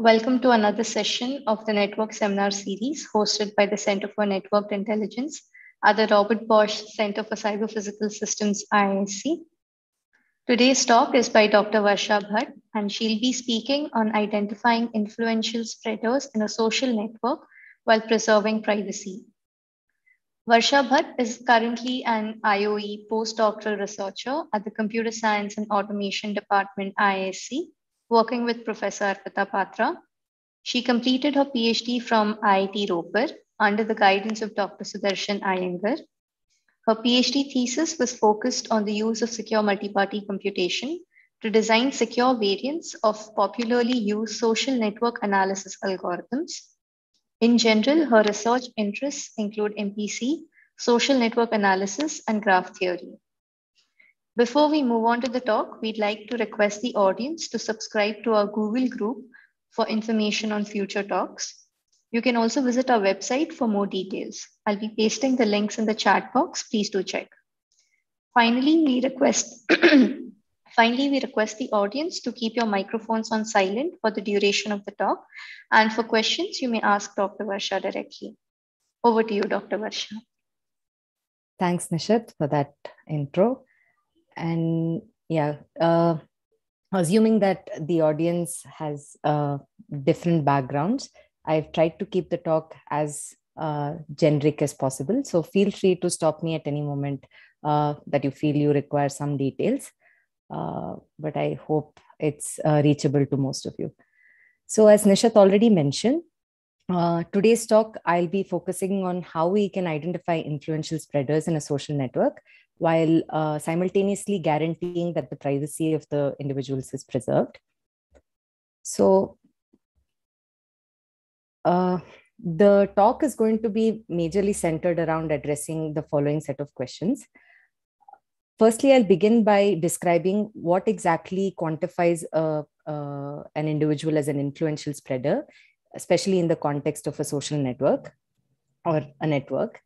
Welcome to another session of the Network Seminar Series hosted by the Center for Networked Intelligence at the Robert Bosch Center for Cyber-Physical Systems, IISc. Today's talk is by Dr. Varsha Bhat, and she'll be speaking on identifying influential spreaders in a social network while preserving privacy. Varsha Bhat is currently an IOE postdoctoral researcher at the Computer Science and Automation Department, IISc, working with Professor Arpita Patra. She completed her PhD from IIT Ropar under the guidance of Dr. Sudarshan Iyengar. Her PhD thesis was focused on the use of secure multi-party computation to design secure variants of popularly used social network analysis algorithms. In general, her research interests include MPC, social network analysis, and graph theory. Before we move on to the talk, we'd like to request the audience to subscribe to our Google group for information on future talks. You can also visit our website for more details. I'll be pasting the links in the chat box. Please do check. Finally, we request Finally, we request the audience to keep your microphones on silent for the duration of the talk. And for questions, you may ask Dr. Varsha directly. Over to you, Dr. Varsha. Thanks, Nishat, for that intro and yeah uh, assuming that the audience has uh, different backgrounds i've tried to keep the talk as uh, generic as possible. So feel free to stop me at any moment uh, that you feel you require some details. Uh, but i hope it's uh, reachable to most of you. So as nishat already mentioned today's talk, I'll be focusing on how we can identify influential spreaders in a social network while uh, simultaneously guaranteeing that the privacy of the individuals is preserved. So uh, the talk is going to be majorly centered around addressing the following set of questions. Firstly, I'll begin by describing what exactly quantifies a, uh, an individual as an influential spreader especially in the context of a social network or a network,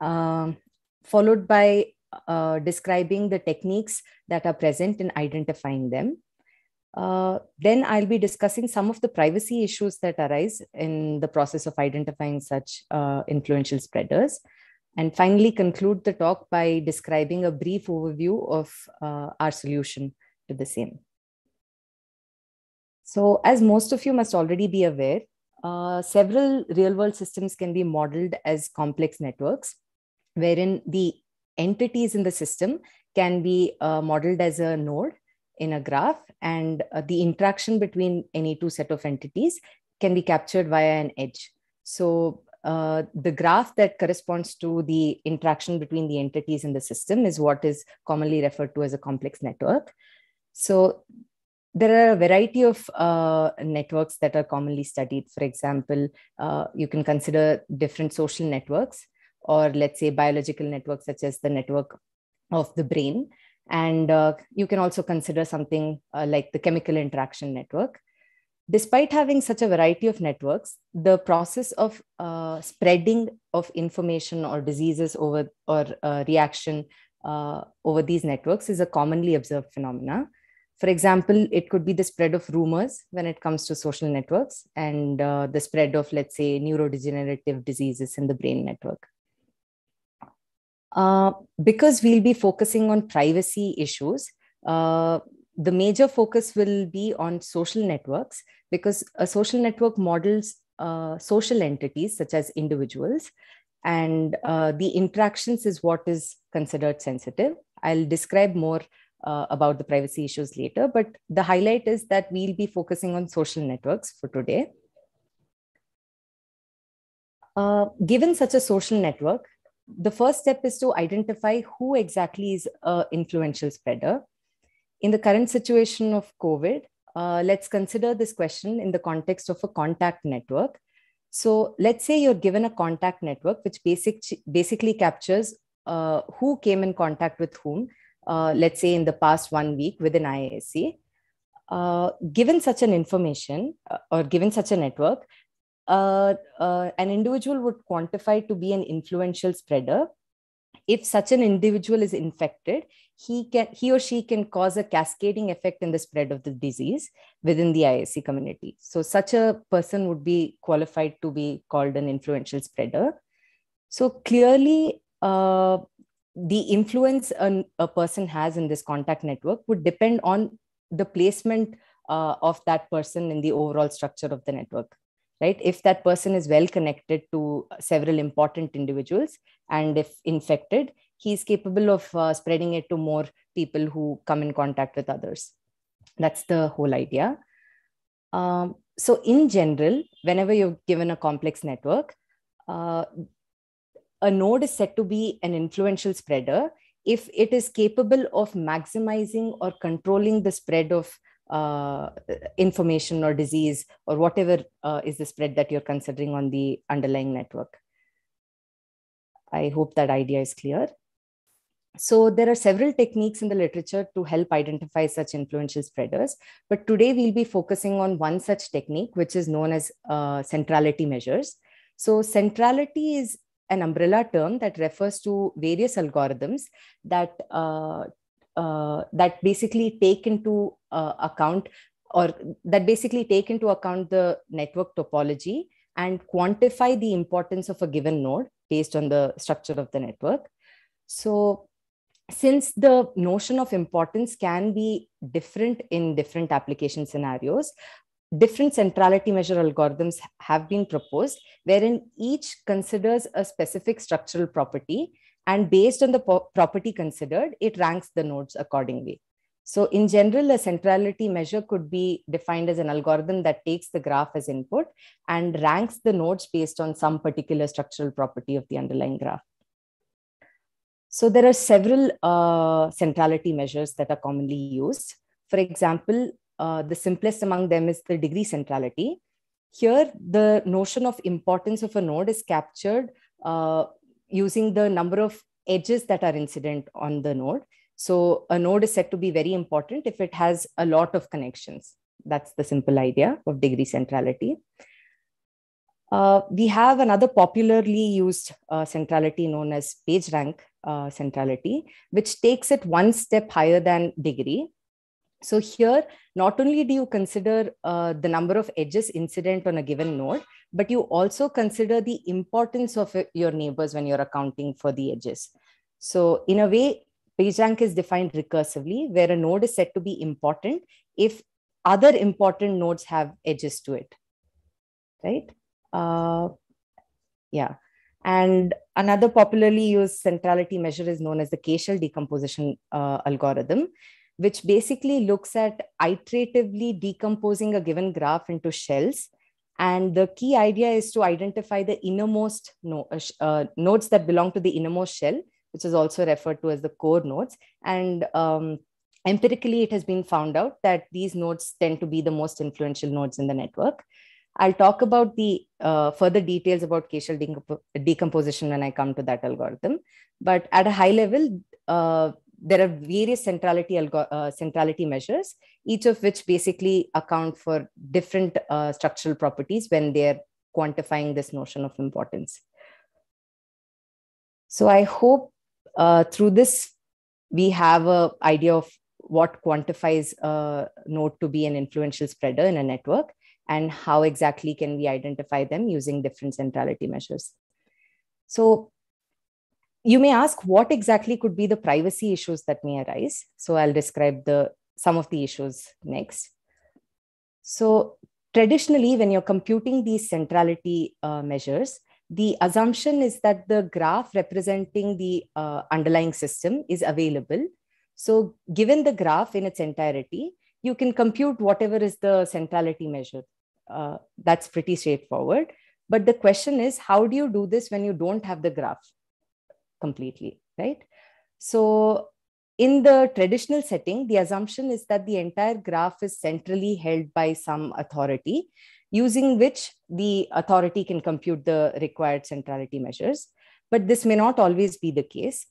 um, followed by uh, describing the techniques that are present in identifying them. Uh, then I'll be discussing some of the privacy issues that arise in the process of identifying such uh, influential spreaders. And finally, conclude the talk by describing a brief overview of uh, our solution to the same. So, as most of you must already be aware, uh, several real world systems can be modeled as complex networks, wherein the entities in the system can be uh, modeled as a node in a graph, and uh, the interaction between any two set of entities can be captured via an edge. So, uh, the graph that corresponds to the interaction between the entities in the system is what is commonly referred to as a complex network. So there are a variety of uh, networks that are commonly studied. For example, uh, you can consider different social networks, or let's say biological networks, such as the network of the brain. And uh, you can also consider something uh, like the chemical interaction network. Despite having such a variety of networks, the process of uh, spreading of information or diseases over or uh, reaction over these networks is a commonly observed phenomena for example, it could be the spread of rumors when it comes to social networks and uh, the spread of, let's say, neurodegenerative diseases in the brain network. Uh, because we'll be focusing on privacy issues, uh, the major focus will be on social networks because a social network models uh, social entities such as individuals and uh, the interactions is what is considered sensitive. I'll describe more uh, about the privacy issues later. But the highlight is that we'll be focusing on social networks for today. Given such a social network, the first step is to identify who exactly is an influential spreader. In the current situation of COVID, uh, let's consider this question in the context of a contact network. So let's say you're given a contact network, which basic, basically captures uh, who came in contact with whom uh, let's say in the past one week within IISc, uh, given such an information uh, or given such a network, uh, uh, an individual would quantify to be an influential spreader if such an individual is infected he can he or she can cause a cascading effect in the spread of the disease within the IISc community. So such a person would be qualified to be called an influential spreader. So clearly, uh, the influence a, a, person has in this contact network would depend on the placement uh, of that person in the overall structure of the network right? If that person is well connected to several important individuals and if infected he's capable of uh, spreading it to more people who come in contact with others. That's the whole idea. Um, so in general whenever you're given a complex network uh, a node is said to be an influential spreader. If it is capable of maximizing or controlling the spread of uh, information or disease or whatever uh, is the spread that you're considering on the underlying network. I hope that idea is clear. So there are several techniques in the literature to help identify such influential spreaders, but today we'll be focusing on one such technique, which is known as uh, centrality measures. So centrality is an umbrella term that refers to various algorithms that uh, that basically take into uh, account or that basically take into account the network topology and quantify the importance of a given node based on the structure of the network. So since the notion of importance can be different in different application scenarios, different centrality measure algorithms have been proposed, wherein each considers a specific structural property and based on the property considered, it ranks the nodes accordingly. So in general, a centrality measure could be defined as an algorithm that takes the graph as input and ranks the nodes based on some particular structural property of the underlying graph. So there are several uh, centrality measures that are commonly used. For example, uh, the simplest among them is the degree centrality. Here, the notion of importance of a node is captured uh, using the number of edges that are incident on the node. So a node is said to be very important if it has a lot of connections. That's the simple idea of degree centrality. Uh, we have another popularly used uh, centrality known as PageRank uh, centrality, which takes it one step higher than degree. So here, not only do you consider uh, the number of edges incident on a given node, but you also consider the importance of your neighbors when you're accounting for the edges. So in a way, PageRank is defined recursively, where a node is said to be important if other important nodes have edges to it, right? Uh, yeah. And another popularly used centrality measure is known as the K-shell decomposition uh, algorithm, which basically looks at iteratively decomposing a given graph into shells and the key idea is to identify the innermost no, uh, uh, nodes that belong to the innermost shell, which is also referred to as the core nodes. And um, empirically, it has been found out that these nodes tend to be the most influential nodes in the network. I'll talk about the uh, further details about K-shell decomposition when I come to that algorithm. But at a high level, uh, there are various centrality, uh, centrality measures, each of which basically account for different uh, structural properties when they're quantifying this notion of importance. So I hope uh, through this, we have an idea of what quantifies a node to be an influential spreader in a network and how exactly can we identify them using different centrality measures. So you may ask what exactly could be the privacy issues that may arise. So I'll describe the some of the issues next. So traditionally, when you're computing these centrality uh, measures, the assumption is that the graph representing the uh, underlying system is available. So given the graph in its entirety, you can compute whatever is the centrality measure. Uh, that's pretty straightforward. But the question is, how do you do this when you don't have the graph? Completely, right? So in the traditional setting, the assumption is that the entire graph is centrally held by some authority, using which the authority can compute the required centrality measures. But this may not always be the case.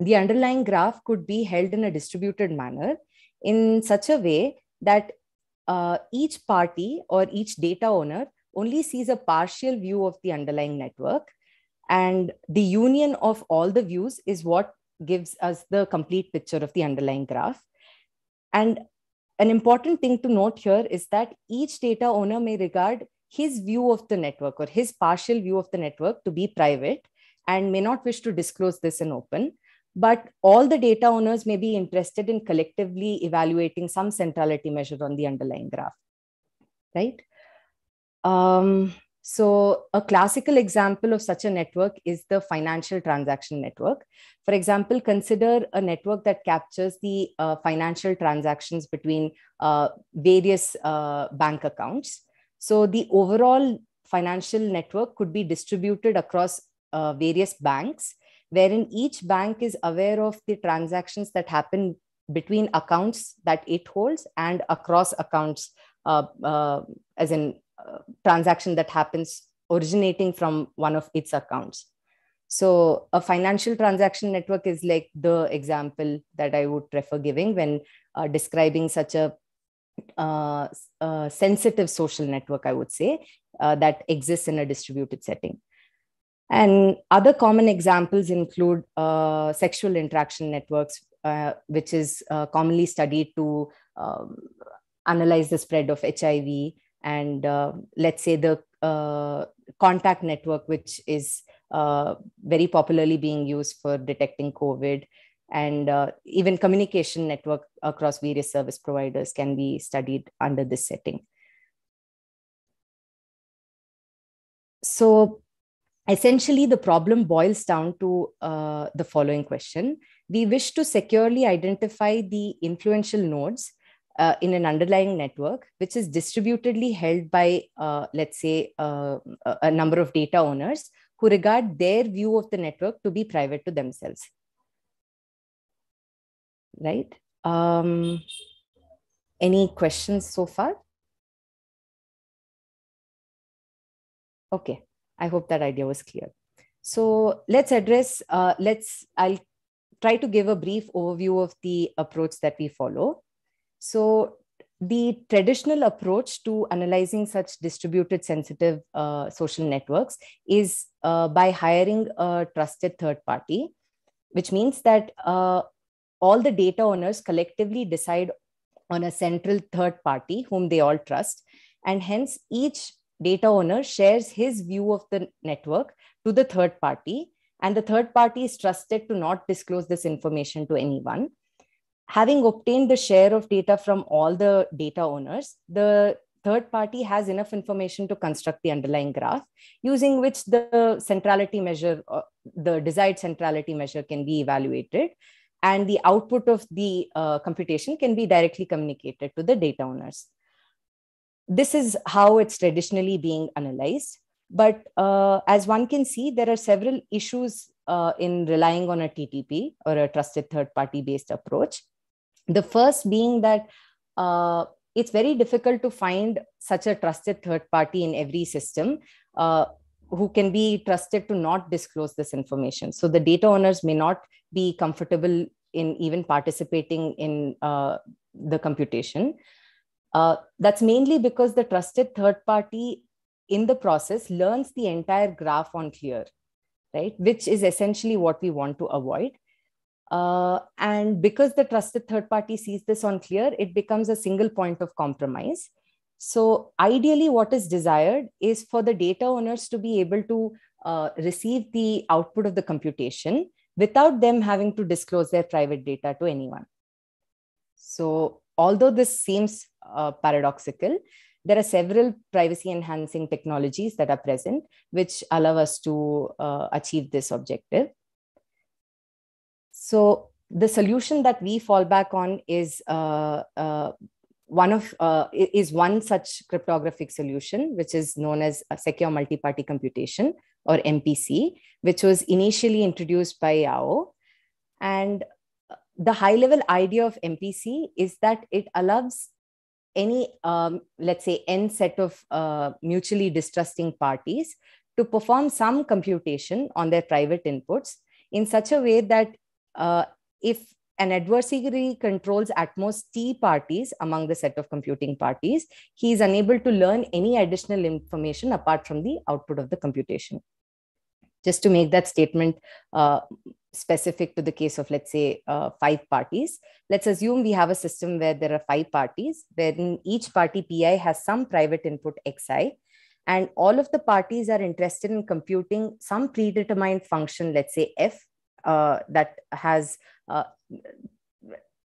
The underlying graph could be held in a distributed manner in such a way that uh, each party or each data owner only sees a partial view of the underlying network and the union of all the views is what gives us the complete picture of the underlying graph. And an important thing to note here is that each data owner may regard his view of the network or his partial view of the network to be private and may not wish to disclose this in open. But all the data owners may be interested in collectively evaluating some centrality measure on the underlying graph, right? Um, so a classical example of such a network is the financial transaction network. For example, consider a network that captures the uh, financial transactions between uh, various uh, bank accounts. So the overall financial network could be distributed across uh, various banks, wherein each bank is aware of the transactions that happen between accounts that it holds and across accounts, uh, uh, as in transaction that happens originating from one of its accounts. So a financial transaction network is like the example that I would prefer giving when uh, describing such a uh, uh, sensitive social network, I would say, uh, that exists in a distributed setting. And other common examples include uh, sexual interaction networks, which is commonly studied to um, analyze the spread of HIV, and let's say the contact network, which is very popularly being used for detecting COVID and uh, even communication network across various service providers can be studied under this setting. So essentially the problem boils down to uh, the following question. We wish to securely identify the influential nodes uh, in an underlying network, which is distributedly held by, uh, let's say, uh, a number of data owners who regard their view of the network to be private to themselves right? Um, any questions so far? Okay, I hope that idea was clear. So let's address, uh, let's, I'll try to give a brief overview of the approach that we follow. So the traditional approach to analyzing such distributed sensitive uh, social networks is uh, by hiring a trusted third party, which means that uh, all the data owners collectively decide on a central third party whom they all trust. And hence, each data owner shares his view of the network to the third party. And the third party is trusted to not disclose this information to anyone. Having obtained the share of data from all the data owners, the third party has enough information to construct the underlying graph using which the centrality measure, uh, the desired centrality measure can be evaluated and the output of the uh, computation can be directly communicated to the data owners. This is how it's traditionally being analyzed. But uh, as one can see, there are several issues uh, in relying on a TTP or a trusted third party based approach. The first being that uh, it's very difficult to find such a trusted third party in every system uh, who can be trusted to not disclose this information. So the data owners may not be comfortable in even participating in uh, the computation. Uh, that's mainly because the trusted third party in the process learns the entire graph on clear, right? Which is essentially what we want to avoid. Uh, and because the trusted third party sees this on clear, it becomes a single point of compromise. So ideally, what is desired is for the data owners to be able to uh, receive the output of the computation without them having to disclose their private data to anyone. So although this seems uh, paradoxical, there are several privacy enhancing technologies that are present, which allow us to uh, achieve this objective. So the solution that we fall back on is uh, uh one of uh, is one such cryptographic solution, which is known as secure multi-party computation or MPC, which was initially introduced by Yao. And the high-level idea of MPC is that it allows any, um, let's say, n set of uh, mutually distrusting parties to perform some computation on their private inputs in such a way that uh, if an adversary controls at most T parties among the set of computing parties, he is unable to learn any additional information apart from the output of the computation. Just to make that statement uh, specific to the case of, let's say, uh, five parties. Let's assume we have a system where there are five parties, wherein each party PI has some private input Xi, and all of the parties are interested in computing some predetermined function, let's say F, uh, that has uh,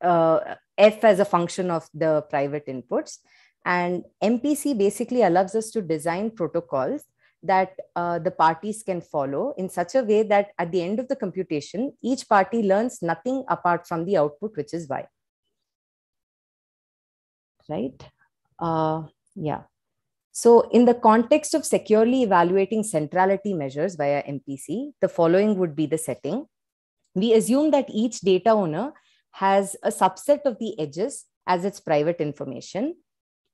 uh, F as a function of the private inputs. And MPC basically allows us to design protocols that uh, the parties can follow in such a way that at the end of the computation, each party learns nothing apart from the output, which is y. Right? Uh, yeah. So in the context of securely evaluating centrality measures via MPC, the following would be the setting. We assume that each data owner has a subset of the edges as its private information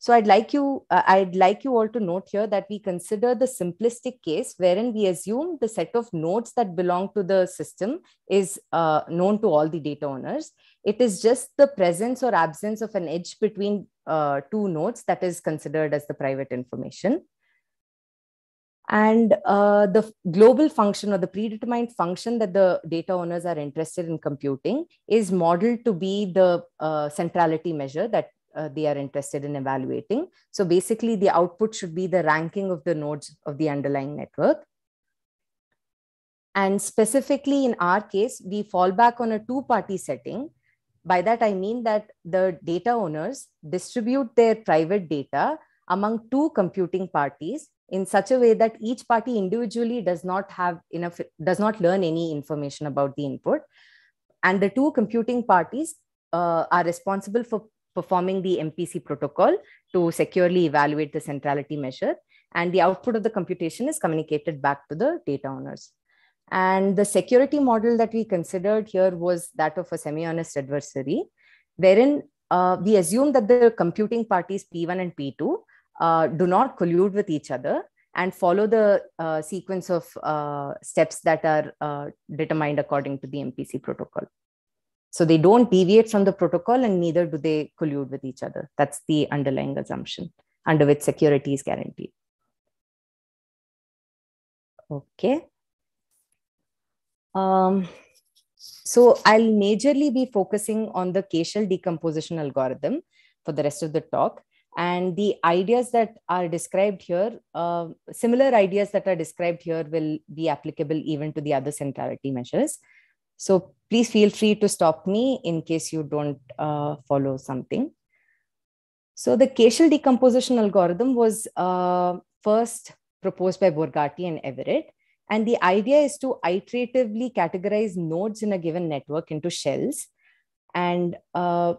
so I'd like you, uh, I'd like you all to note here that we consider the simplistic case wherein we assume the set of nodes that belong to the system is uh, known to all the data owners. It is just the presence or absence of an edge between uh, two nodes that is considered as the private information. And uh, the global function or the predetermined function that the data owners are interested in computing is modeled to be the uh, centrality measure that uh, they are interested in evaluating. So basically the output should be the ranking of the nodes of the underlying network. And specifically in our case, we fall back on a two-party setting. By that, I mean that the data owners distribute their private data among two computing parties in such a way that each party individually does not have enough, does not learn any information about the input. And the two computing parties uh, are responsible for performing the MPC protocol to securely evaluate the centrality measure. And the output of the computation is communicated back to the data owners. And the security model that we considered here was that of a semi-honest adversary, wherein uh, we assume that the computing parties P1 and P2 uh, do not collude with each other and follow the uh, sequence of uh, steps that are uh, determined according to the MPC protocol. So they don't deviate from the protocol and neither do they collude with each other. That's the underlying assumption under which security is guaranteed. Okay. Um, so I'll majorly be focusing on the K-shell decomposition algorithm for the rest of the talk. And the ideas that are described here, uh, similar ideas that are described here will be applicable even to the other centrality measures. So please feel free to stop me in case you don't uh, follow something. So the K-shell decomposition algorithm was uh, first proposed by Borgatti and Everett. And the idea is to iteratively categorize nodes in a given network into shells. And, uh,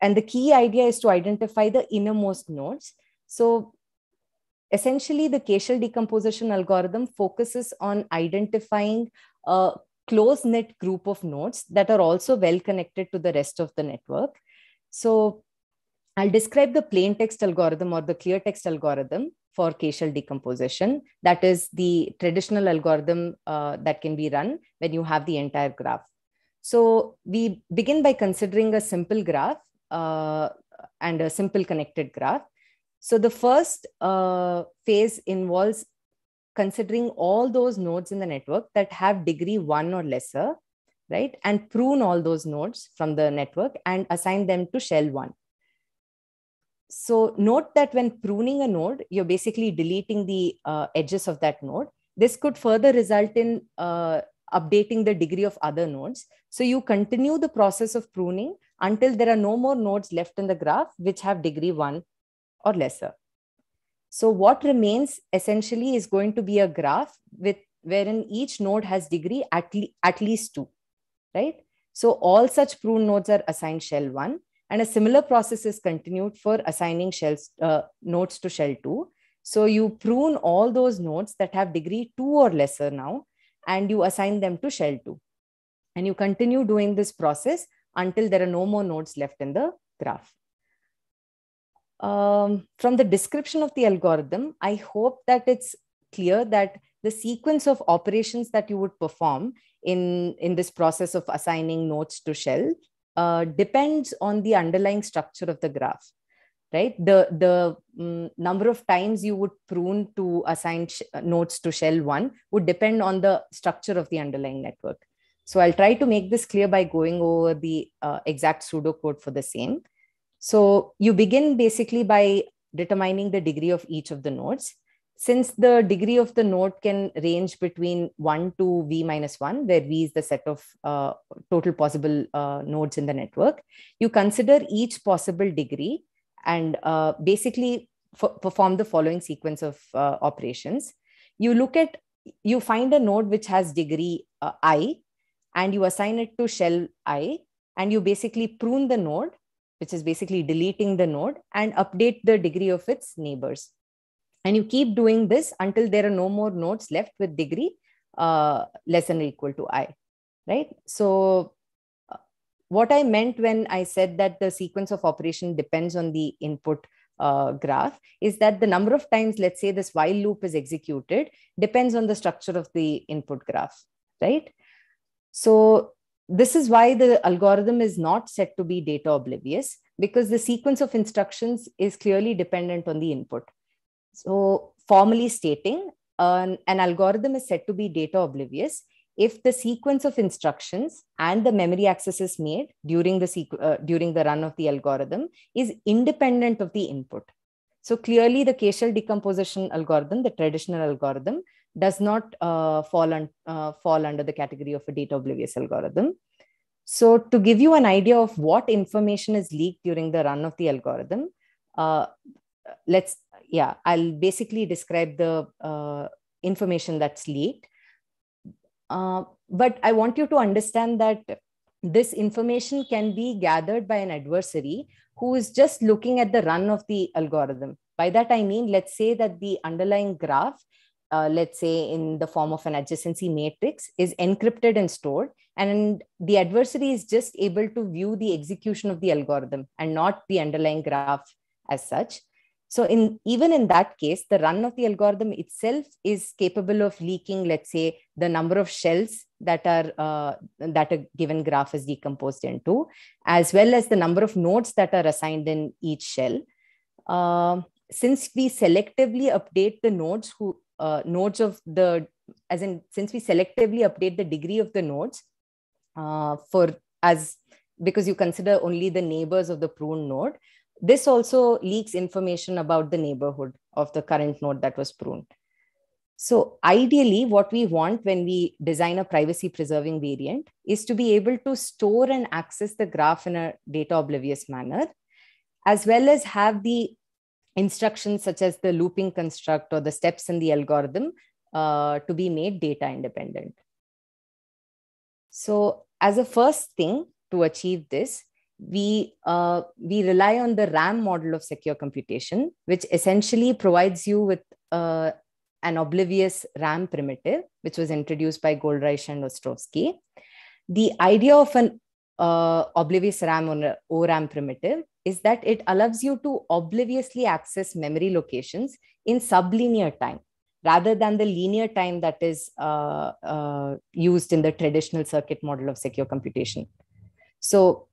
and the key idea is to identify the innermost nodes. So essentially, the K-shell decomposition algorithm focuses on identifying a close knit group of nodes that are also well connected to the rest of the network. So I'll describe the plain text algorithm or the clear text algorithm for K-shell decomposition. That is the traditional algorithm uh, that can be run when you have the entire graph. So we begin by considering a simple graph uh, and a simple connected graph. So the first uh, phase involves considering all those nodes in the network that have degree one or lesser, right? And prune all those nodes from the network and assign them to shell one. So note that when pruning a node, you're basically deleting the uh, edges of that node. This could further result in uh, updating the degree of other nodes. So you continue the process of pruning until there are no more nodes left in the graph which have degree one or lesser. So what remains essentially is going to be a graph with wherein each node has degree at, le at least two, right? So all such prune nodes are assigned shell one and a similar process is continued for assigning shells uh, nodes to shell two. So you prune all those nodes that have degree two or lesser now, and you assign them to shell two. And you continue doing this process until there are no more nodes left in the graph. Um, from the description of the algorithm, I hope that it's clear that the sequence of operations that you would perform in, in this process of assigning nodes to shell uh, depends on the underlying structure of the graph right? The the um, number of times you would prune to assign nodes to shell one would depend on the structure of the underlying network So I'll try to make this clear by going over the uh, exact pseudocode for the same. So you begin basically by determining the degree of each of the nodes. Since the degree of the node can range between 1 to v minus 1, where v is the set of uh, total possible uh, nodes in the network, you consider each possible degree and uh, basically perform the following sequence of uh, operations. You look at, you find a node which has degree uh, i, and you assign it to shell i, and you basically prune the node which is basically deleting the node and update the degree of its neighbors. And you keep doing this until there are no more nodes left with degree uh, less than or equal to i, right? So uh, what I meant when I said that the sequence of operation depends on the input uh, graph is that the number of times, let's say this while loop is executed depends on the structure of the input graph, right? So this is why the algorithm is not set to be data oblivious because the sequence of instructions is clearly dependent on the input. So formally stating, an, an algorithm is set to be data oblivious if the sequence of instructions and the memory accesses made during the, uh, during the run of the algorithm is independent of the input. So clearly the K-shell decomposition algorithm, the traditional algorithm, does not uh, fall, un, uh, fall under the category of a data oblivious algorithm. So to give you an idea of what information is leaked during the run of the algorithm, uh, let's, yeah, I'll basically describe the uh, information that's leaked. Uh, but I want you to understand that this information can be gathered by an adversary who is just looking at the run of the algorithm. By that, I mean, let's say that the underlying graph uh, let's say in the form of an adjacency matrix is encrypted and stored. And the adversary is just able to view the execution of the algorithm and not the underlying graph as such. So in even in that case the run of the algorithm itself is capable of leaking let's say the number of shells that are uh, that a given graph is decomposed into as well as the number of nodes that are assigned in each shell. Uh, since we selectively update the nodes who uh, nodes of the as in since we selectively update the degree of the nodes uh, for as because you consider only the neighbors of the pruned node this also leaks information about the neighborhood of the current node that was pruned. So ideally what we want when we design a privacy preserving variant is to be able to store and access the graph in a data oblivious manner as well as have the instructions such as the looping construct or the steps in the algorithm uh, to be made data independent. So as a first thing to achieve this, we, uh, we rely on the RAM model of secure computation, which essentially provides you with uh, an oblivious RAM primitive, which was introduced by Goldreich and Ostrovsky. The idea of an uh, oblivious RAM or ORAM primitive is that it allows you to obliviously access memory locations in sublinear time rather than the linear time that is uh, uh, used in the traditional circuit model of secure computation. So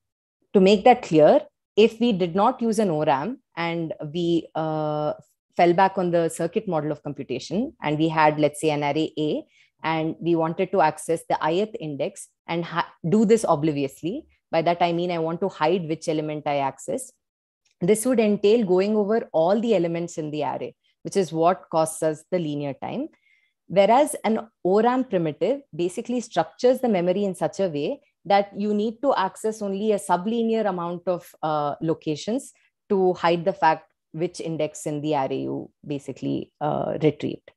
to make that clear, if we did not use an ORAM and we uh, fell back on the circuit model of computation and we had, let's say, an array A, and we wanted to access the ith index and do this obliviously, by that, I mean I want to hide which element I access. This would entail going over all the elements in the array, which is what costs us the linear time. Whereas an ORAM primitive basically structures the memory in such a way that you need to access only a sublinear amount of uh, locations to hide the fact which index in the array you basically uh, retrieved.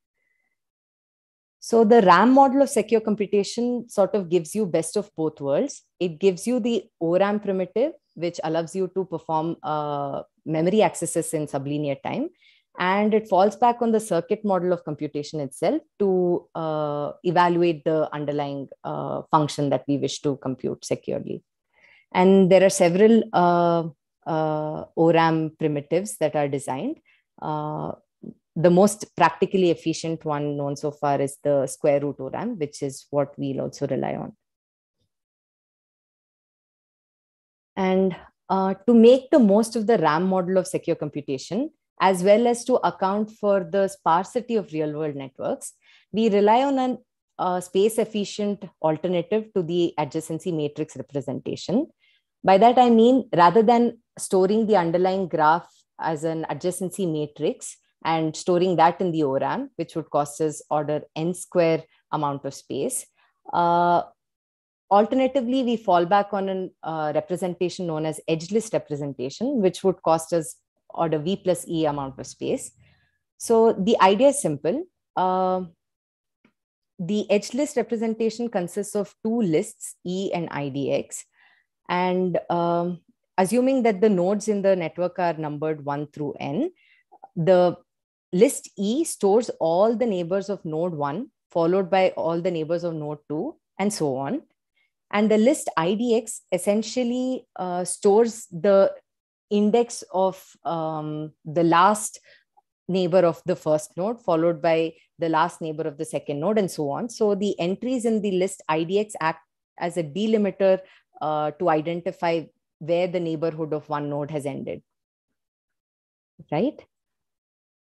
So the RAM model of secure computation sort of gives you best of both worlds. It gives you the ORAM primitive, which allows you to perform uh, memory accesses in sublinear time. And it falls back on the circuit model of computation itself to uh, evaluate the underlying uh, function that we wish to compute securely. And there are several uh, uh, ORAM primitives that are designed. Uh, the most practically efficient one known so far is the square root ORAM, which is what we'll also rely on. And uh, to make the most of the RAM model of secure computation, as well as to account for the sparsity of real world networks, we rely on a space efficient alternative to the adjacency matrix representation. By that, I mean, rather than storing the underlying graph as an adjacency matrix and storing that in the ORAM, which would cost us order n square amount of space, uh, Alternatively, we fall back on a uh, representation known as edge list representation, which would cost us order V plus E amount of space. So the idea is simple. Uh, the edge list representation consists of two lists, E and IDX. And um, assuming that the nodes in the network are numbered 1 through n, the list E stores all the neighbors of node 1, followed by all the neighbors of node 2, and so on. And the list IDX essentially uh, stores the index of um, the last neighbor of the first node, followed by the last neighbor of the second node, and so on. So the entries in the list IDX act as a delimiter uh, to identify where the neighborhood of one node has ended. Right?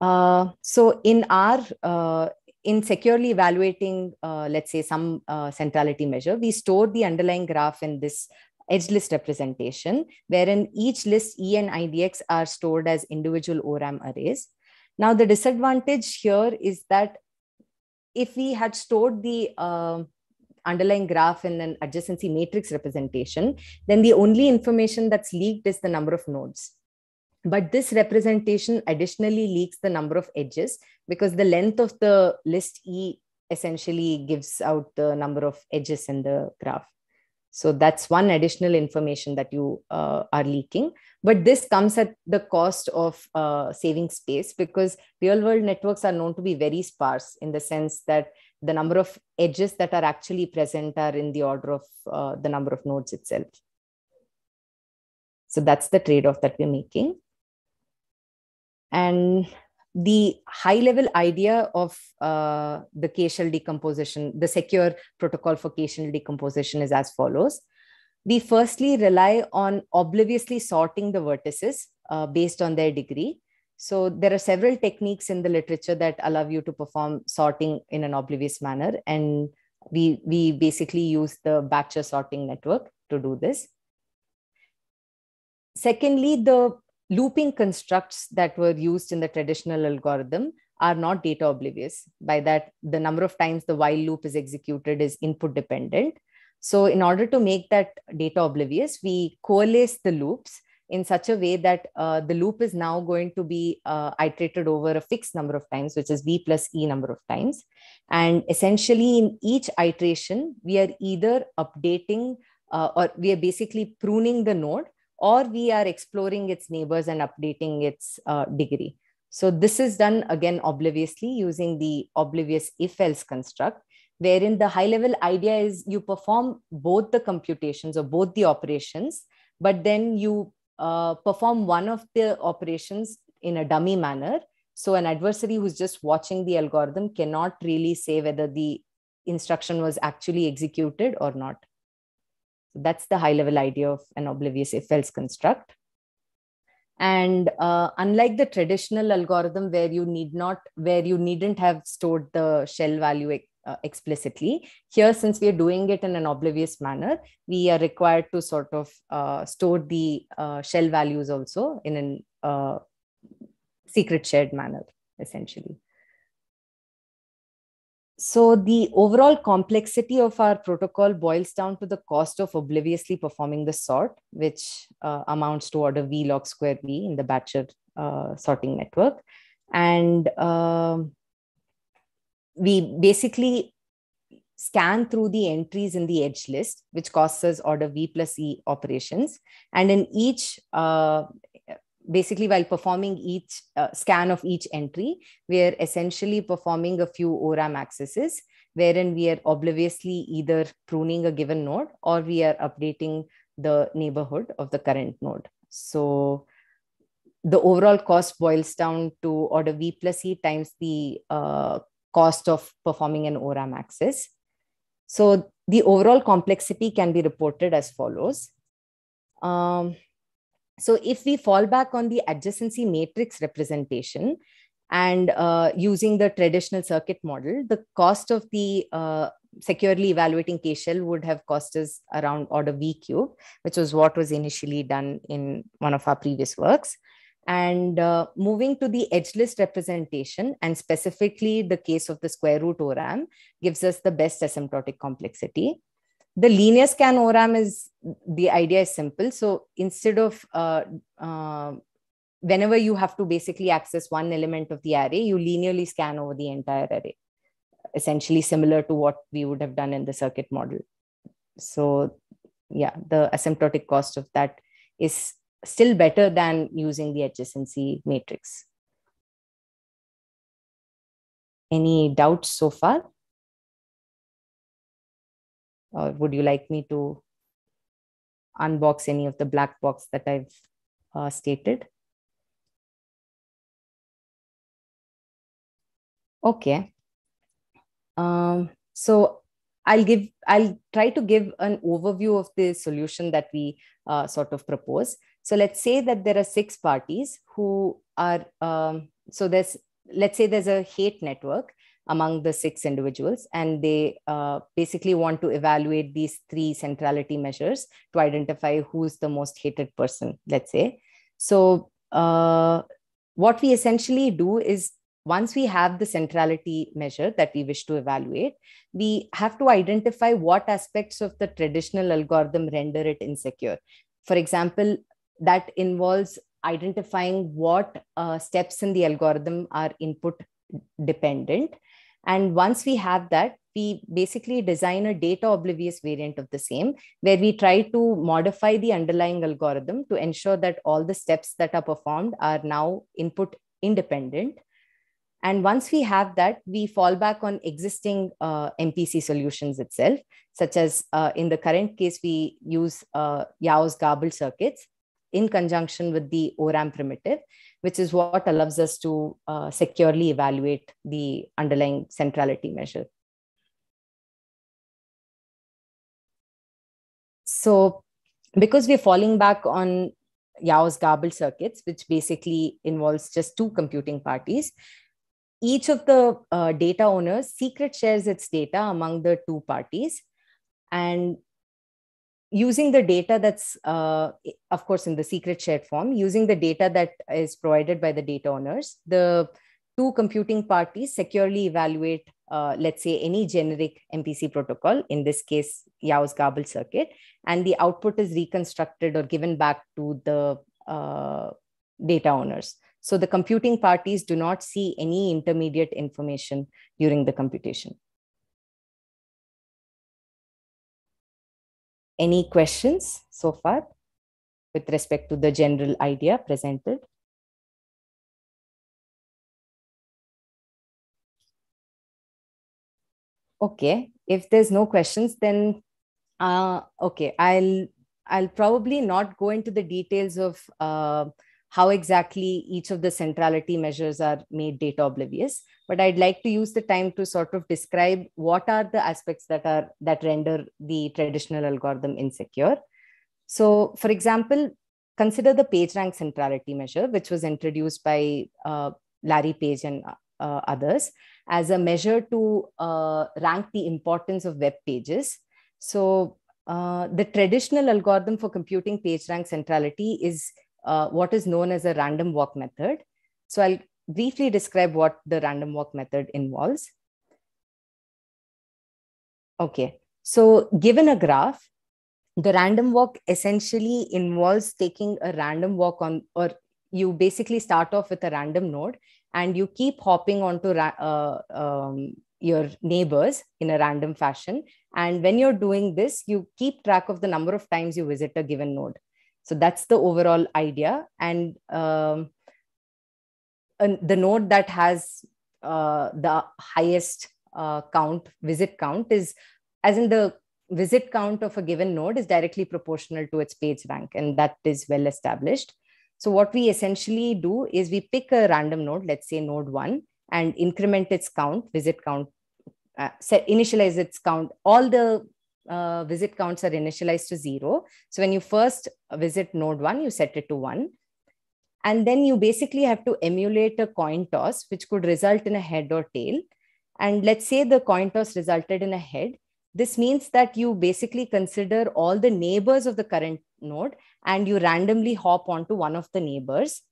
Uh, so in our uh, in securely evaluating, uh, let's say, some uh, centrality measure, we store the underlying graph in this edge list representation, wherein each list E and IDX are stored as individual ORAM arrays. Now, the disadvantage here is that if we had stored the uh, underlying graph in an adjacency matrix representation, then the only information that's leaked is the number of nodes. But this representation additionally leaks the number of edges because the length of the list E essentially gives out the number of edges in the graph. So that's one additional information that you uh, are leaking. But this comes at the cost of uh, saving space because real world networks are known to be very sparse in the sense that the number of edges that are actually present are in the order of uh, the number of nodes itself. So that's the trade off that we're making. And the high level idea of uh, the k-shell decomposition, the secure protocol for k-shell decomposition is as follows. We firstly rely on obliviously sorting the vertices uh, based on their degree. So there are several techniques in the literature that allow you to perform sorting in an oblivious manner. And we, we basically use the batcher sorting network to do this. Secondly, the looping constructs that were used in the traditional algorithm are not data oblivious. By that, the number of times the while loop is executed is input dependent. So in order to make that data oblivious, we coalesce the loops in such a way that uh, the loop is now going to be uh, iterated over a fixed number of times, which is v plus e number of times. And essentially, in each iteration, we are either updating uh, or we are basically pruning the node or we are exploring its neighbors and updating its uh, degree. So this is done again obliviously using the oblivious if else construct, wherein the high level idea is you perform both the computations or both the operations, but then you uh, perform one of the operations in a dummy manner. So an adversary who's just watching the algorithm cannot really say whether the instruction was actually executed or not. That's the high level idea of an oblivious if else construct. And uh, unlike the traditional algorithm where you need not, where you needn't have stored the shell value uh, explicitly, here, since we are doing it in an oblivious manner, we are required to sort of uh, store the uh, shell values also in a uh, secret shared manner, essentially. So the overall complexity of our protocol boils down to the cost of obliviously performing the sort, which uh, amounts to order V log square V in the batcher uh, sorting network. And uh, we basically scan through the entries in the edge list, which costs us order V plus E operations. And in each uh, basically while performing each uh, scan of each entry, we are essentially performing a few ORAM accesses wherein we are obliviously either pruning a given node or we are updating the neighborhood of the current node. So the overall cost boils down to order V plus E times the uh, cost of performing an ORAM access. So the overall complexity can be reported as follows. Um, so if we fall back on the adjacency matrix representation and uh, using the traditional circuit model, the cost of the uh, securely evaluating K-shell would have cost us around order V cube, which was what was initially done in one of our previous works. And uh, moving to the edge list representation, and specifically the case of the square root ORAM, gives us the best asymptotic complexity. The linear scan ORAM is the idea is simple. So instead of uh, uh, whenever you have to basically access one element of the array, you linearly scan over the entire array, essentially similar to what we would have done in the circuit model. So yeah, the asymptotic cost of that is still better than using the adjacency matrix. Any doubts so far? Or would you like me to unbox any of the black box that I've uh, stated? Okay. Um, so I'll give, I'll try to give an overview of the solution that we uh, sort of propose. So let's say that there are six parties who are, um, so there's, let's say there's a hate network among the six individuals, and they uh, basically want to evaluate these three centrality measures to identify who's the most hated person, let's say. So uh, what we essentially do is once we have the centrality measure that we wish to evaluate, we have to identify what aspects of the traditional algorithm render it insecure. For example, that involves identifying what uh, steps in the algorithm are input dependent. And once we have that, we basically design a data oblivious variant of the same, where we try to modify the underlying algorithm to ensure that all the steps that are performed are now input independent. And once we have that, we fall back on existing uh, MPC solutions itself, such as uh, in the current case, we use uh, Yao's garbled circuits in conjunction with the ORAM primitive, which is what allows us to uh, securely evaluate the underlying centrality measure. So because we're falling back on Yao's garbled circuits, which basically involves just two computing parties, each of the uh, data owners secret shares its data among the two parties and using the data that's uh, of course in the secret shared form using the data that is provided by the data owners the two computing parties securely evaluate uh, let's say any generic mpc protocol in this case yao's garbled circuit and the output is reconstructed or given back to the uh, data owners so the computing parties do not see any intermediate information during the computation. Any questions so far with respect to the general idea presented? Okay, if there's no questions, then uh, okay, I'll I'll probably not go into the details of uh, how exactly each of the centrality measures are made data oblivious. But i'd like to use the time to sort of describe what are the aspects that are that render the traditional algorithm insecure. So for example consider the pagerank centrality measure which was introduced by uh, larry page and uh, others as a measure to uh, rank the importance of web pages. So uh, the traditional algorithm for computing pagerank centrality is uh, what is known as a random walk method. So I'll briefly describe what the random walk method involves. Okay, so given a graph, the random walk essentially involves taking a random walk on, or you basically start off with a random node and you keep hopping onto uh, um, your neighbors in a random fashion. And when you're doing this, you keep track of the number of times you visit a given node. So that's the overall idea. And, um, and the node that has uh, the highest uh, count, visit count, is as in the visit count of a given node is directly proportional to its page rank, and that is well established. So what we essentially do is we pick a random node, let's say node one, and increment its count, visit count, uh, set initialize its count. All the uh, visit counts are initialized to zero. So when you first visit node one, you set it to one. And then you basically have to emulate a coin toss, which could result in a head or tail. And let's say the coin toss resulted in a head. this means that you basically consider all the neighbors of the current node and you randomly hop onto one of the neighbors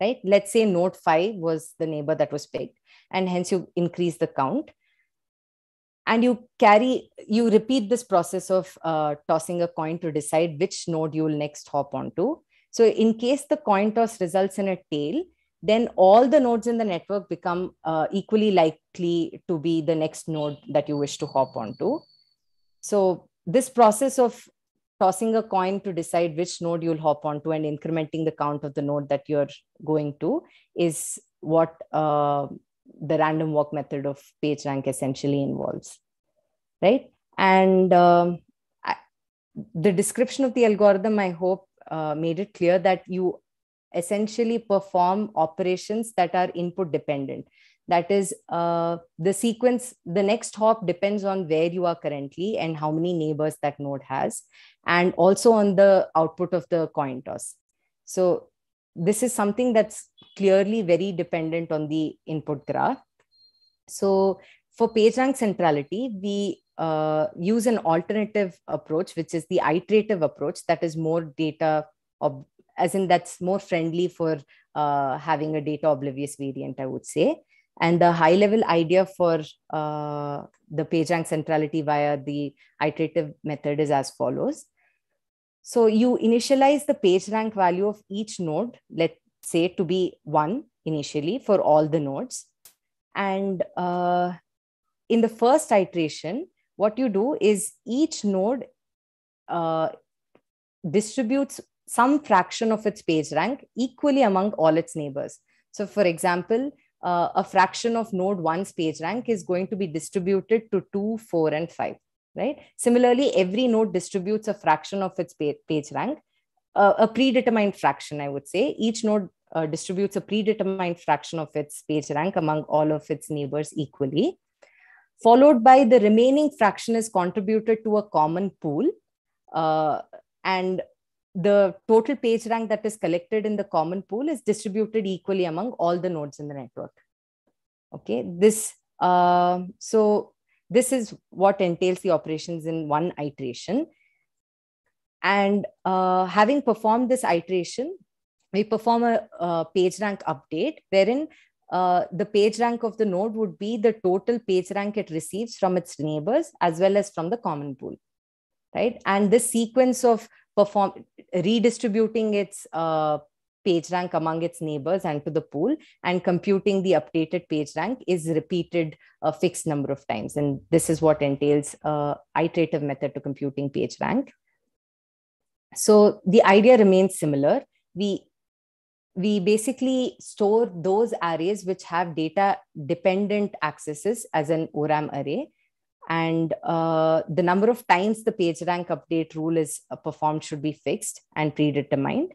right let's say node 5 was the neighbor that was picked and hence you increase the count and you carry you repeat this process of uh, tossing a coin to decide which node you will next hop onto. So in case the coin toss results in a tail then all the nodes in the network become uh, equally likely to be the next node that you wish to hop onto. So this process of tossing a coin to decide which node you'll hop onto and incrementing the count of the node that you're going to is what uh, the random walk method of PageRank essentially involves, right? And um, I, the description of the algorithm, I hope, uh, made it clear that you essentially perform operations that are input dependent. That is, uh, the sequence, the next hop depends on where you are currently and how many neighbors that node has, and also on the output of the coin toss. So this is something that's clearly very dependent on the input graph. So for PageRank centrality, we uh, use an alternative approach, which is the iterative approach that is more data, ob- as in that's more friendly for uh, having a data oblivious variant, I would say. And the high level idea for uh, the PageRank centrality via the iterative method is as follows. So you initialize the page rank value of each node, let's say to be one initially for all the nodes. And uh, in the first iteration, what you do is each node uh, distributes some fraction of its page rank equally among all its neighbors. So, for example, uh, a fraction of node one's page rank is going to be distributed to two, four, and five right? Similarly, every node distributes a fraction of its page rank, a predetermined fraction, I would say. Each node uh, distributes a predetermined fraction of its page rank among all of its neighbors equally, followed by the remaining fraction is contributed to a common pool. Uh, and the total page rank that is collected in the common pool is distributed equally among all the nodes in the network. Okay, this, uh, so this is what entails the operations in one iteration. And uh, having performed this iteration, we perform a, a page rank update wherein uh, the page rank of the node would be the total page rank it receives from its neighbors as well as from the common pool, right? And this sequence of perform redistributing its uh, page rank among its neighbors and to the pool and computing the updated page rank is repeated a fixed number of times and this is what entails a iterative method to computing page rank so the idea remains similar. We we basically store those arrays which have data dependent accesses as an ORAM array. And uh, the number of times the page rank update rule is performed should be fixed and predetermined.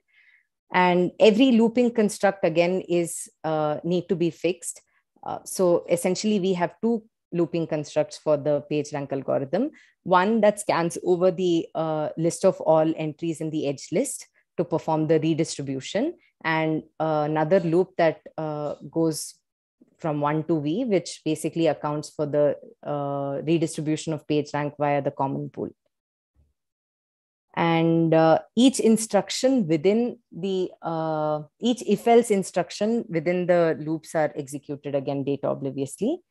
And every looping construct again is uh, need to be fixed. Uh, so essentially we have two looping constructs for the page rank algorithm. One that scans over the uh, list of all entries in the edge list to perform the redistribution. And uh, another loop that uh, goes from 1 to v which basically accounts for the uh, redistribution of page rank via the common pool. And uh, each instruction within the uh, each if else instruction within the loops are executed again data obliviously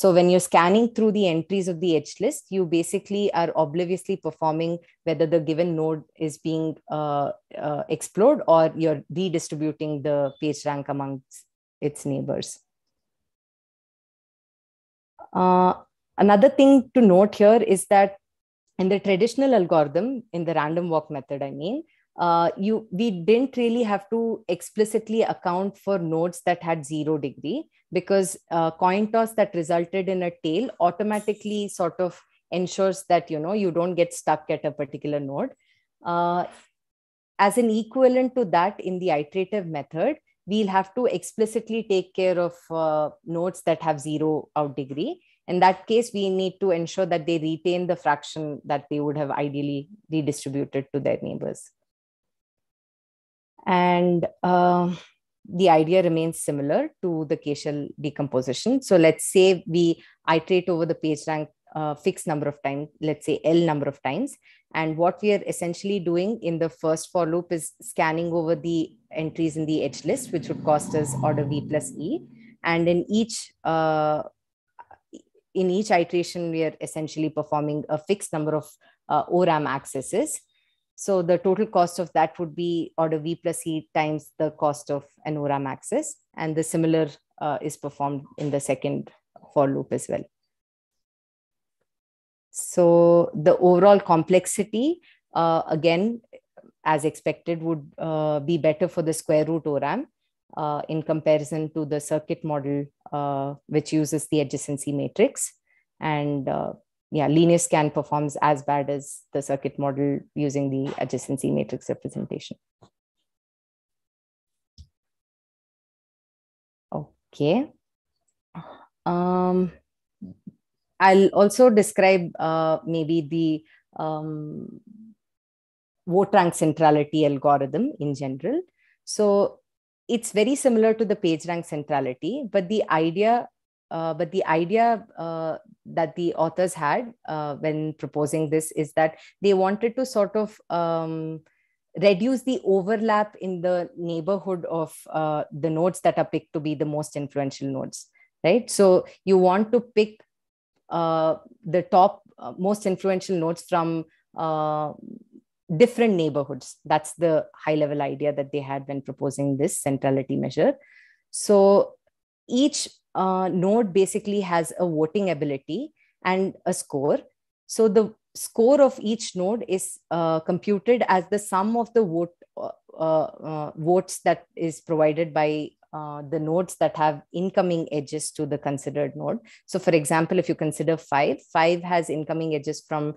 so when you're scanning through the entries of the edge list you basically are obliviously performing whether the given node is being uh, uh explored or you're redistributing the page rank amongst its neighbors. Uh, another thing to note here is that in the traditional algorithm, in the random walk method, I mean, uh, you we didn't really have to explicitly account for nodes that had zero degree because uh, coin toss that resulted in a tail automatically sort of ensures that you know you don't get stuck at a particular node. Uh, as an equivalent to that in the iterative method, we'll have to explicitly take care of uh, nodes that have zero out degree in that case we need to ensure that they retain the fraction that they would have ideally redistributed to their neighbors and uh, the idea remains similar to the K-shell decomposition. So let's say we iterate over the page rank uh, fixed number of times, let's say L number of times. And what we are essentially doing in the first for loop is scanning over the entries in the edge list, which would cost us order V plus E. And in each uh, in each iteration, we are essentially performing a fixed number of uh, ORAM accesses. So the total cost of that would be order V plus E times the cost of an ORAM access. And the similar uh, is performed in the second for loop as well. So the overall complexity, uh, again, as expected, would uh, be better for the square root ORAM uh, in comparison to the circuit model, uh, which uses the adjacency matrix. And uh, yeah, linear scan performs as bad as the circuit model using the adjacency matrix representation. Okay. Um, I'll also describe uh, maybe the um, vote rank centrality algorithm in general. So it's very similar to the page rank centrality, but the idea, uh, but the idea uh, that the authors had uh, when proposing this is that they wanted to sort of um, reduce the overlap in the neighborhood of uh, the nodes that are picked to be the most influential nodes, right? So you want to pick uh, the top uh, most influential nodes from different neighborhoods. That's the high level idea that they had when proposing this centrality measure. So each uh, node basically has a voting ability and a score. So the score of each node is uh, computed as the sum of the vote uh, uh, votes that is provided by uh, the nodes that have incoming edges to the considered node. So for example, if you consider five, five has incoming edges from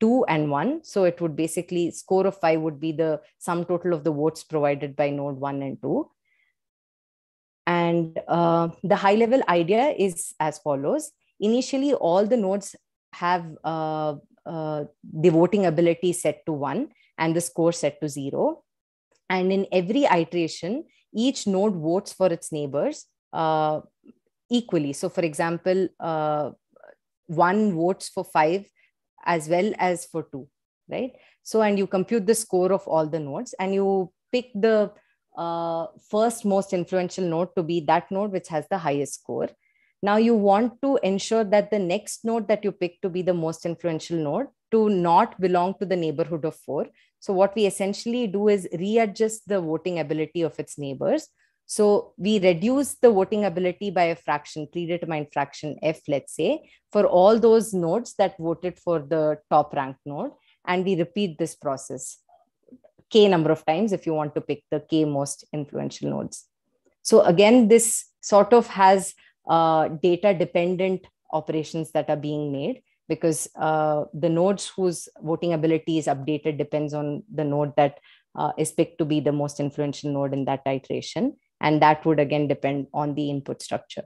two and one. So it would basically score of five would be the sum total of the votes provided by node one and two. And uh, the high level idea is as follows. Initially, all the nodes have uh, uh, the voting ability set to one and the score set to zero. And in every iteration, each node votes for its neighbors uh, equally. So, for example, uh, one votes for five as well as for two, right? So, and you compute the score of all the nodes and you pick the uh, first most influential node to be that node which has the highest score. Now, you want to ensure that the next node that you pick to be the most influential node to not belong to the neighborhood of four. So what we essentially do is readjust the voting ability of its neighbors. So we reduce the voting ability by a fraction, predetermined fraction f, let's say, for all those nodes that voted for the top ranked node. And we repeat this process k number of times if you want to pick the k most influential nodes. So again, this sort of has uh, data dependent operations that are being made because uh, the nodes whose voting ability is updated depends on the node that uh, is picked to be the most influential node in that iteration. And that would again depend on the input structure.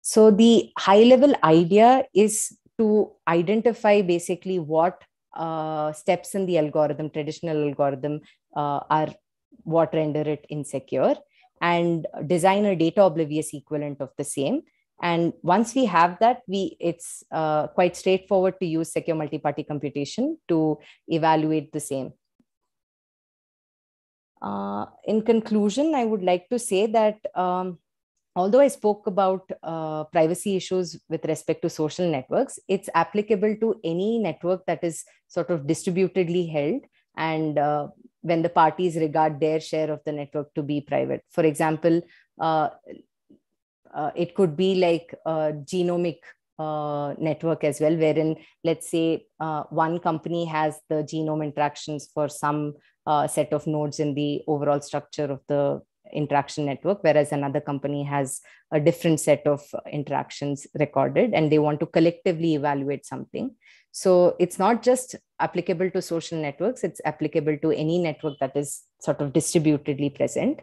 So the high level idea is to identify basically what uh, steps in the algorithm, traditional algorithm, uh, are what render it insecure and design a data oblivious equivalent of the same and once we have that, we it's uh, quite straightforward to use secure multi-party computation to evaluate the same. Uh, in conclusion, I would like to say that um, although I spoke about uh, privacy issues with respect to social networks, it's applicable to any network that is sort of distributedly held and uh, when the parties regard their share of the network to be private. For example, uh, uh, it could be like a genomic uh, network as well, wherein let's say uh, one company has the genome interactions for some set of nodes in the overall structure of the interaction network, whereas another company has a different set of interactions recorded and they want to collectively evaluate something. So it's not just applicable to social networks, it's applicable to any network that is sort of distributedly present.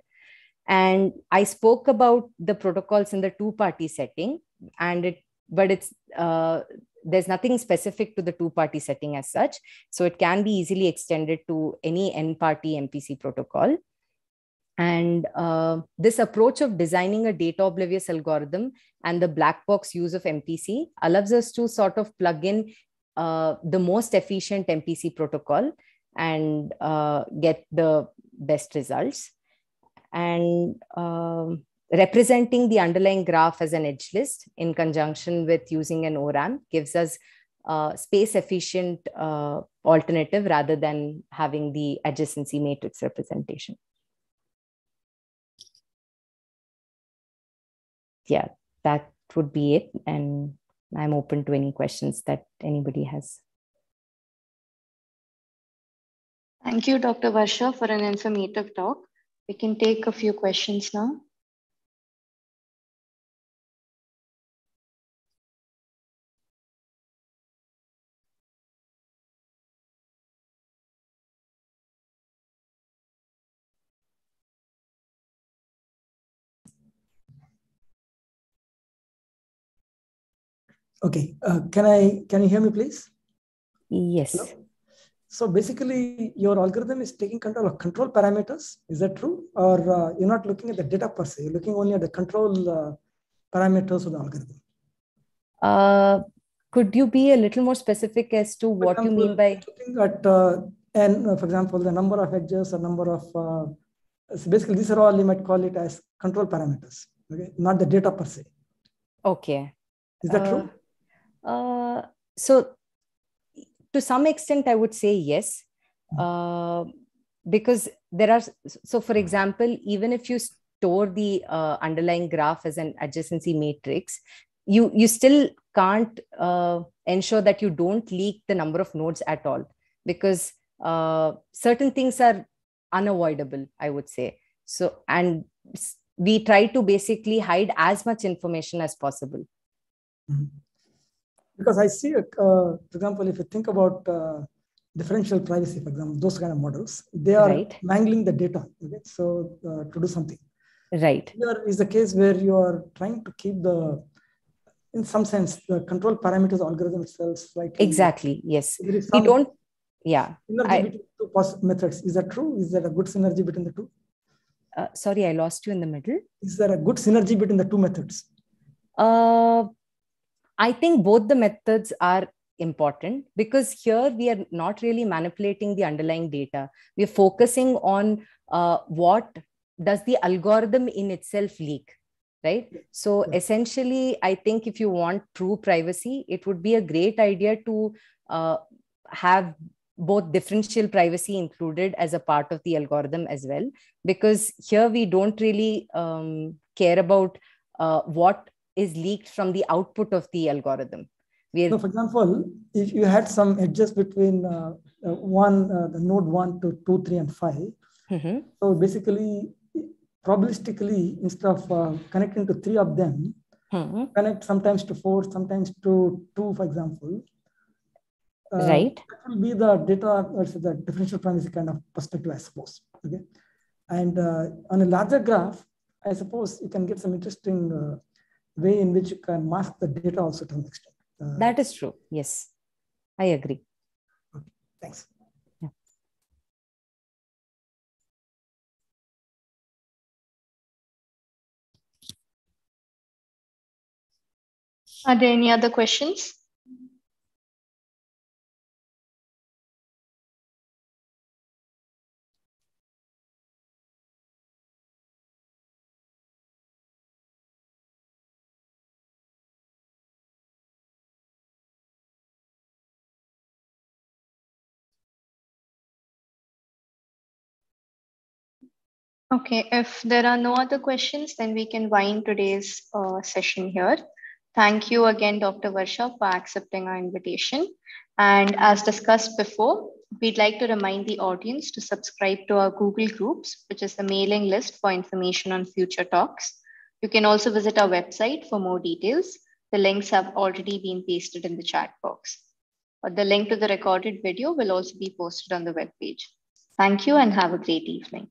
And I spoke about the protocols in the two party setting, and it, but it's, uh, there's nothing specific to the two party setting as such. So it can be easily extended to any N party MPC protocol. And uh, this approach of designing a data oblivious algorithm and the black box use of MPC allows us to sort of plug in uh, the most efficient MPC protocol and uh, get the best results. And um, representing the underlying graph as an edge list in conjunction with using an ORAM gives us a space efficient uh, alternative rather than having the adjacency matrix representation. Yeah, that would be it. And I'm open to any questions that anybody has. Thank you, Dr. Varsha, for an informative talk. We can take a few questions now. Okay, uh, can I can you hear me, please? Yes. So basically, your algorithm is taking control of control parameters. Is that true, or uh, you're not looking at the data per se? You're looking only at the control uh, parameters of the algorithm. Uh, could you be a little more specific as to what example, you mean by looking at uh, and uh, for example, the number of edges, or number of uh, so basically these are all you might call it as control parameters. Okay, not the data per se. Okay. Is that true? Uh, so, to some extent, I would say yes, hmm. uh, because there are. So, for example, even if you store the uh, underlying graph as an adjacency matrix, you you still can't uh, ensure that you don't leak the number of nodes at all, because uh, certain things are unavoidable. I would say so, and we try to basically hide as much information as possible. Mm-hmm because I see, uh, for example, if you think about uh, differential privacy, for example, those kind of models, they are right. mangling the data. Okay? So uh, to do something. Right. Here is the case where you are trying to keep the, in some sense, the control parameters algorithm itself slightly. Exactly. Yes. We don't. Yeah. Synergy I, between two methods. Is that true? Is there a good synergy between the two? Uh, sorry, I lost you in the middle. Is there a good synergy between the two methods? Uh, I think both the methods are important because here we are not really manipulating the underlying data. We are focusing on uh, what does the algorithm in itself leak, right? So essentially, I think if you want true privacy, it would be a great idea to uh, have both differential privacy included as a part of the algorithm as well, because here we don't really um, care about uh, what is leaked from the output of the algorithm. We're... So, for example, if you had some edges between uh, uh, one, uh, the node one to two, three, and 5 mm-hmm. so basically, probabilistically, instead of uh, connecting to three of them, mm-hmm. connect sometimes to four, sometimes to two, for example. Uh, right. That will be the data versus the differential privacy kind of perspective, I suppose. Okay. And uh, on a larger graph, I suppose you can get some interesting way in which you can mask the data also to an extent. Uh, that is true. Yes, I agree. Okay. Thanks. Yeah. Are there any other questions? Okay, if there are no other questions, then we can wind today's uh, session here. Thank you again, Dr. Varsha, for accepting our invitation. And as discussed before, we'd like to remind the audience to subscribe to our Google Groups, which is the mailing list for information on future talks. You can also visit our website for more details. The links have already been pasted in the chat box. The link to the recorded video will also be posted on the webpage. Thank you and have a great evening.